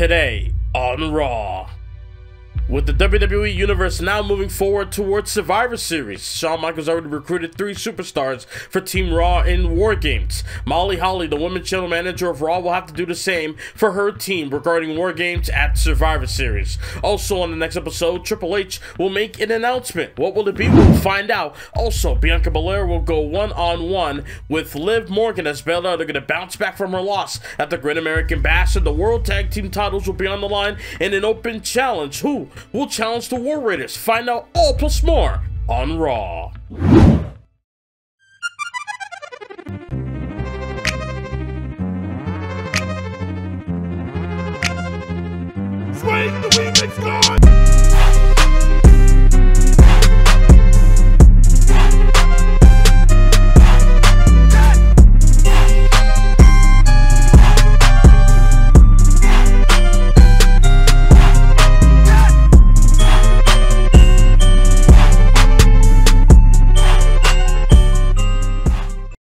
today on Raw. With the WWE Universe now moving forward towards Survivor Series, Shawn Michaels already recruited three superstars for Team Raw in War Games. Molly Holly, the women's general manager of Raw, will have to do the same for her team regarding War Games at Survivor Series. Also, on the next episode, Triple H will make an announcement. What will it be? We'll find out. Also, Bianca Belair will go one on one with Liv Morgan as Bella. They're going to bounce back from her loss at the Great American Bash, and the World Tag Team titles will be on the line in an open challenge. Who will challenge the War Raiders. Find out all plus more on Raw. The!